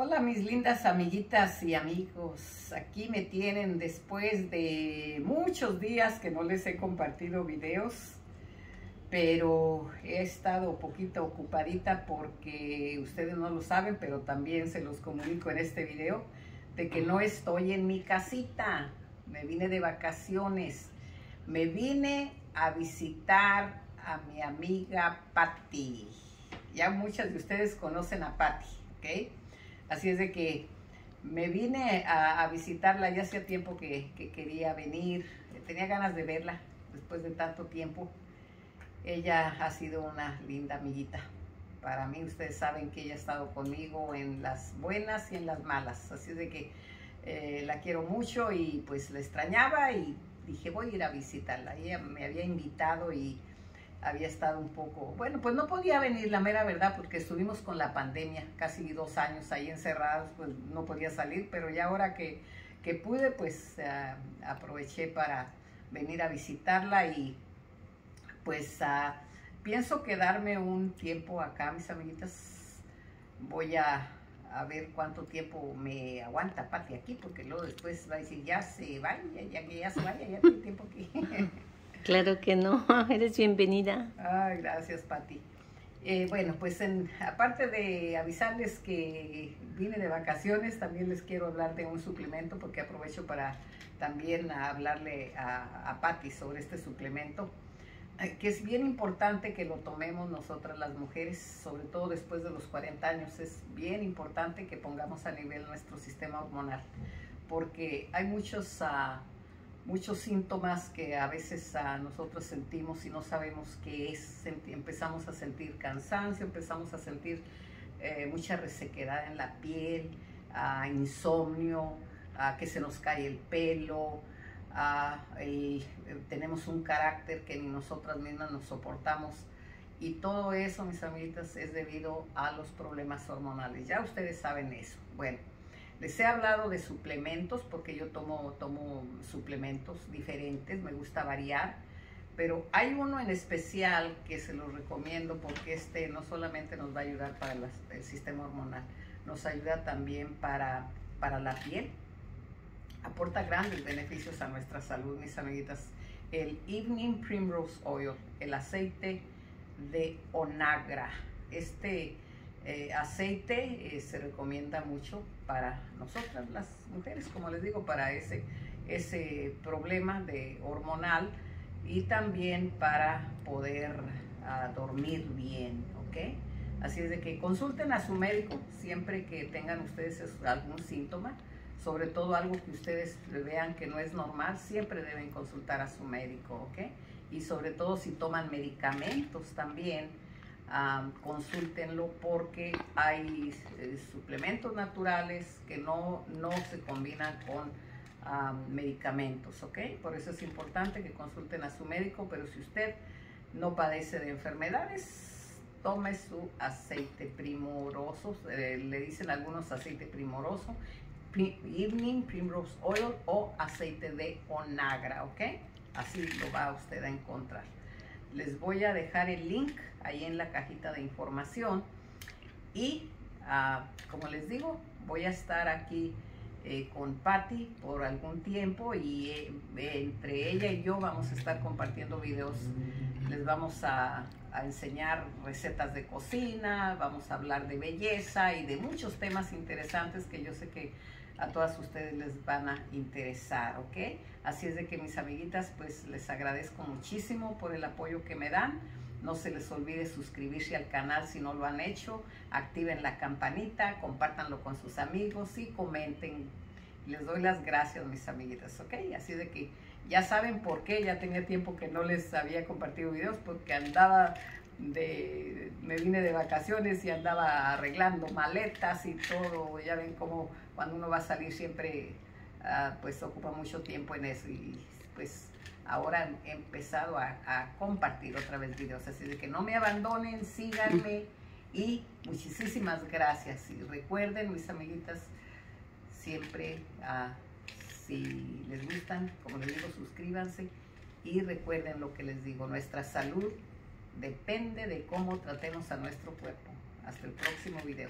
Hola mis lindas amiguitas y amigos, aquí me tienen después de muchos días que no les he compartido videos, pero he estado poquito ocupadita porque ustedes no lo saben, pero también se los comunico en este video, de que no estoy en mi casita, me vine de vacaciones, me vine a visitar a mi amiga Patty. Ya muchas de ustedes conocen a Patty, ¿ok? Así es de que me vine a, visitarla, ya hacía tiempo que, quería venir, tenía ganas de verla después de tanto tiempo. Ella ha sido una linda amiguita. Para mí, ustedes saben que ella ha estado conmigo en las buenas y en las malas. Así es de que eh, la quiero mucho y pues la extrañaba y dije voy a ir a visitarla. Ella me había invitado y había estado un poco, bueno, pues no podía venir, la mera verdad, porque estuvimos con la pandemia, casi dos años ahí encerrados, pues no podía salir, pero ya ahora que, que pude, pues uh, aproveché para venir a visitarla y pues uh, pienso quedarme un tiempo acá, mis amiguitas. Voy a, a ver cuánto tiempo me aguanta Pati aquí, porque luego después va a decir, ya se vaya, ya que ya se vaya, ya tiene tiempo aquí. Claro que no, eres bienvenida. Ay, gracias, Pati. Eh, bueno, pues en, aparte de avisarles que vine de vacaciones, también les quiero hablar de un suplemento porque aprovecho para también hablarle a, a Patti sobre este suplemento, eh, que es bien importante que lo tomemos nosotras las mujeres, sobre todo después de los 40 años, es bien importante que pongamos a nivel nuestro sistema hormonal, porque hay muchos... Uh, muchos síntomas que a veces a nosotros sentimos y no sabemos qué es. Empezamos a sentir cansancio, empezamos a sentir eh, mucha resequedad en la piel, insomnio, que se nos cae el pelo, tenemos un carácter que ni nosotras mismas nos soportamos. Y todo eso, mis amiguitas, es debido a los problemas hormonales. Ya ustedes saben eso. Bueno, les he hablado de suplementos porque yo tomo, tomo suplementos diferentes, me gusta variar, pero hay uno en especial que se los recomiendo porque este no solamente nos va a ayudar para el sistema hormonal, nos ayuda también para, para la piel, aporta grandes beneficios a nuestra salud, mis amiguitas. El Evening Primrose Oil, el aceite de onagra. Este eh, aceite eh, se recomienda mucho para nosotras las mujeres, como les digo, para ese, ese problema de hormonal y también para poder ah, dormir bien, ¿ok? Así es de que consulten a su médico siempre que tengan ustedes algún síntoma, sobre todo algo que ustedes vean que no es normal, siempre deben consultar a su médico, ¿ok? Y sobre todo si toman medicamentos también, consúltenlo porque hay eh, suplementos naturales que no, no se combinan con medicamentos, ¿ok? Por eso es importante que consulten a su médico, pero si usted no padece de enfermedades, tome su aceite primoroso, eh, le dicen algunos aceite primoroso, Evening Primrose Oil o aceite de onagra, ¿ok? Así lo va usted a encontrar. Les voy a dejar el link ahí en la cajita de información. Y ah, como les digo, voy a estar aquí eh, con Patty por algún tiempo y eh, entre ella y yo vamos a estar compartiendo videos. Les vamos a, a, enseñar recetas de cocina, vamos a hablar de belleza y de muchos temas interesantes que yo sé que a todas ustedes les van a interesar, ¿ok? Así es de que mis amiguitas, pues les agradezco muchísimo por el apoyo que me dan. No se les olvide suscribirse al canal si no lo han hecho. Activen la campanita, compártanlo con sus amigos y comenten. Les doy las gracias, mis amiguitas, ¿ok? Así de que ya saben por qué. Ya tenía tiempo que no les había compartido videos porque andaba de, me vine de vacaciones y andaba arreglando maletas y todo. Ya ven cómo cuando uno va a salir siempre uh, pues ocupa mucho tiempo en eso y pues ahora he empezado a, compartir otra vez videos. Así de que no me abandonen, síganme y muchísimas gracias. Y recuerden, mis amiguitas, siempre uh, si les gustan, como les digo, suscríbanse y recuerden lo que les digo, nuestra salud depende de cómo tratemos a nuestro cuerpo. Hasta el próximo video.